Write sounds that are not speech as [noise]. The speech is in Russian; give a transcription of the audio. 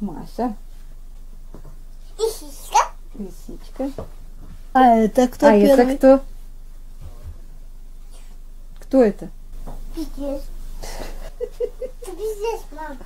Маша. Лисичка. Лисичка. А это кто а первый? это кто? Кто это? Пиздец. [laughs] Пиздец, мама.